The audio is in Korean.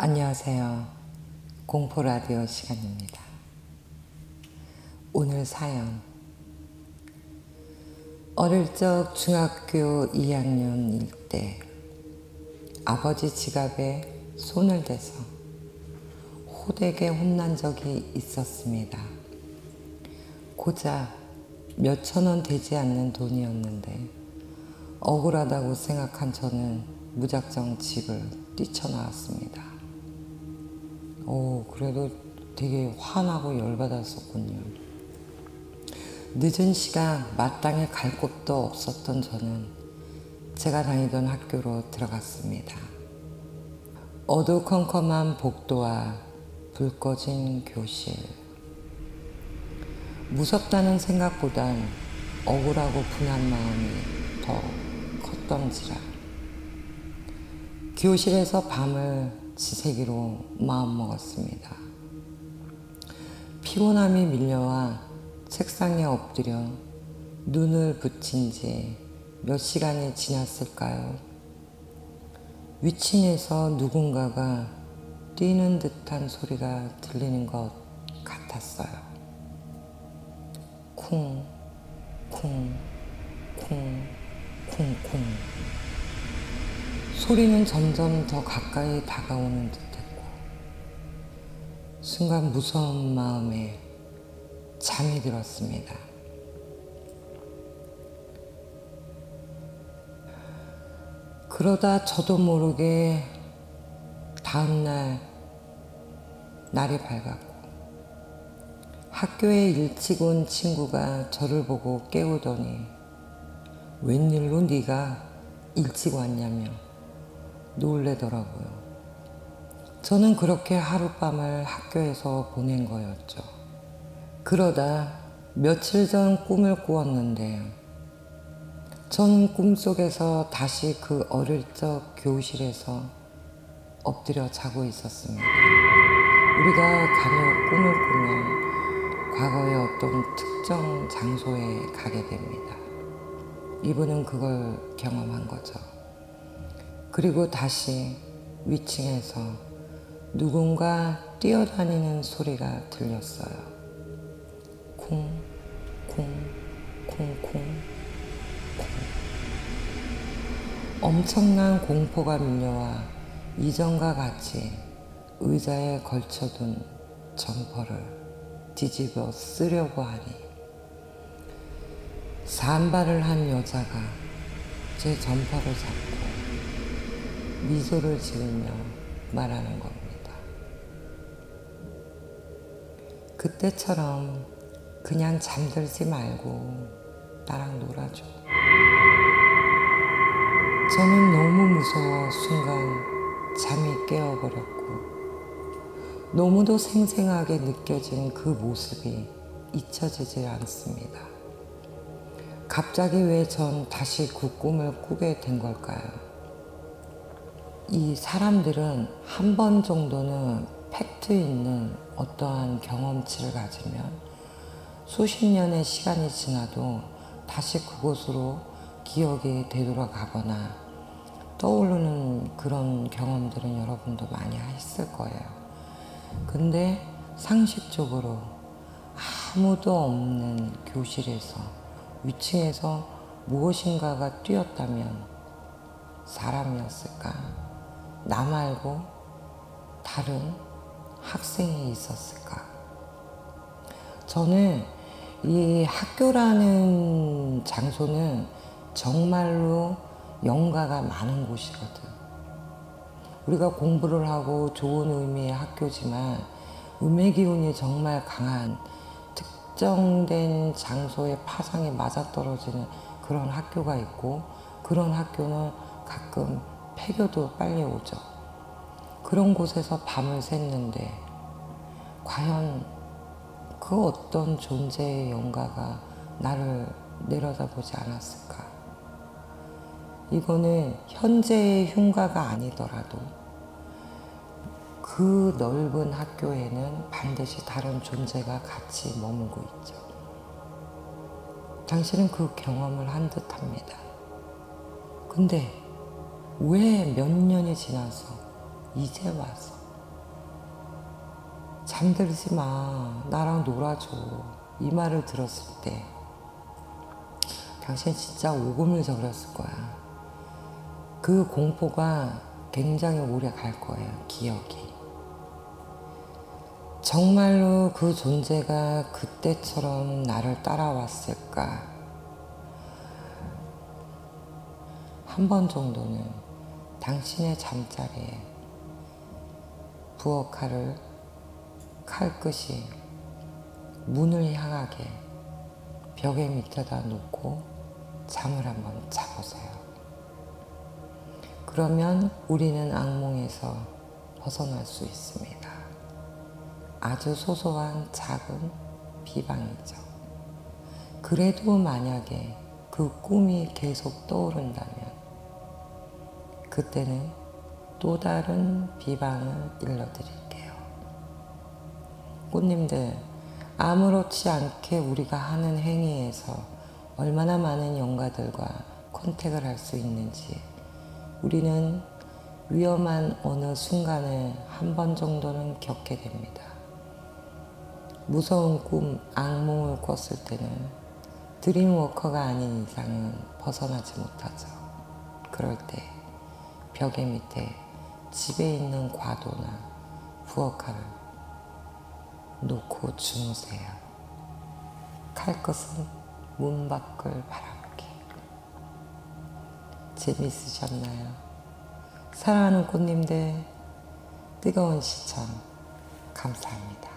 안녕하세요. 공포라디오 시간입니다. 오늘 사연. 어릴 적 중학교 2학년일 때 아버지 지갑에 손을 대서 호되게 혼난 적이 있었습니다. 고작 몇천 원 되지 않는 돈이었는데 억울하다고 생각한 저는 무작정 집을 뛰쳐나왔습니다. 오, 그래도 되게 화나고 열받았었군요. 늦은 시간 마땅히 갈 곳도 없었던 저는 제가 다니던 학교로 들어갔습니다. 어두컴컴한 복도와 불 꺼진 교실. 무섭다는 생각보단 억울하고 분한 마음이 더 컸던지라. 교실에서 밤을 지새기로 마음먹었습니다. 피곤함이 밀려와 책상에 엎드려 눈을 붙인 지 몇 시간이 지났을까요? 위층에서 누군가가 뛰는 듯한 소리가 들리는 것 같았어요. 쿵, 쿵, 쿵, 쿵, 쿵. 소리는 점점 더 가까이 다가오는 듯했고, 순간 무서운 마음에 잠이 들었습니다. 그러다 저도 모르게 다음날 날이 밝았고, 학교에 일찍 온 친구가 저를 보고 깨우더니, 웬일로 네가 일찍 왔냐며 놀래더라고요. 저는 그렇게 하룻밤을 학교에서 보낸 거였죠. 그러다 며칠 전 꿈을 꾸었는데, 전 꿈속에서 다시 그 어릴 적 교실에서 엎드려 자고 있었습니다. 우리가 간혹 꿈을 꾸면 과거의 어떤 특정 장소에 가게 됩니다. 이분은 그걸 경험한 거죠. 그리고 다시 위층에서 누군가 뛰어다니는 소리가 들렸어요. 쿵, 쿵, 쿵, 쿵, 쿵. 엄청난 공포가 밀려와 이전과 같이 의자에 걸쳐둔 점퍼를 뒤집어 쓰려고 하니 산발을 한 여자가 제 점퍼를 잡고 미소를 지으며 말하는 겁니다. 그때처럼 그냥 잠들지 말고 나랑 놀아줘. 저는 너무 무서워 순간 잠이 깨어버렸고 너무도 생생하게 느껴진 그 모습이 잊혀지질 않습니다. 갑자기 왜 전 다시 그 꿈을 꾸게 된 걸까요? 이 사람들은 한 번 정도는 팩트 있는 어떠한 경험치를 가지면 수십 년의 시간이 지나도 다시 그곳으로 기억이 되돌아가거나 떠오르는 그런 경험들은 여러분도 많이 했을 거예요. 근데 상식적으로 아무도 없는 교실에서 위층에서 무엇인가가 뛰었다면 사람이었을까? 나 말고 다른 학생이 있었을까? 저는 이 학교라는 장소는 정말로 영가가 많은 곳이거든. 우리가 공부를 하고 좋은 의미의 학교지만 음의 기운이 정말 강한 특정된 장소의 파상에 맞아떨어지는 그런 학교가 있고 그런 학교는 가끔 폐교도 빨리 오죠. 그런 곳에서 밤을 샜는데 과연 그 어떤 존재의 영가가 나를 내려다보지 않았을까? 이거는 현재의 흉가가 아니더라도 그 넓은 학교에는 반드시 다른 존재가 같이 머물고 있죠. 당신은 그 경험을 한 듯합니다. 근데 왜 몇 년이 지나서 이제 와서 잠들지 마. 나랑 놀아줘. 이 말을 들었을 때 당신 진짜 오금을 저렸을 거야. 그 공포가 굉장히 오래 갈 거예요. 기억이. 정말로 그 존재가 그때처럼 나를 따라왔을까? 한 번 정도는 당신의 잠자리에 부엌칼을 칼끝이 문을 향하게 벽에 밑에다 놓고 잠을 한번 자보세요. 그러면 우리는 악몽에서 벗어날 수 있습니다. 아주 소소한 작은 비방이죠. 그래도 만약에 그 꿈이 계속 떠오른다면 그때는 또 다른 비방을 일러드릴게요. 꽃님들, 아무렇지 않게 우리가 하는 행위에서 얼마나 많은 영가들과 컨택을 할 수 있는지 우리는 위험한 어느 순간을 한 번 정도는 겪게 됩니다. 무서운 꿈, 악몽을 꿨을 때는 드림워커가 아닌 이상은 벗어나지 못하죠. 그럴 때 벽의 밑에 집에 있는 과도나 부엌칼을 놓고 주무세요. 칼것은 문 밖을 바라보기. 재미있으셨나요? 사랑하는 꽃님들, 뜨거운 시청 감사합니다.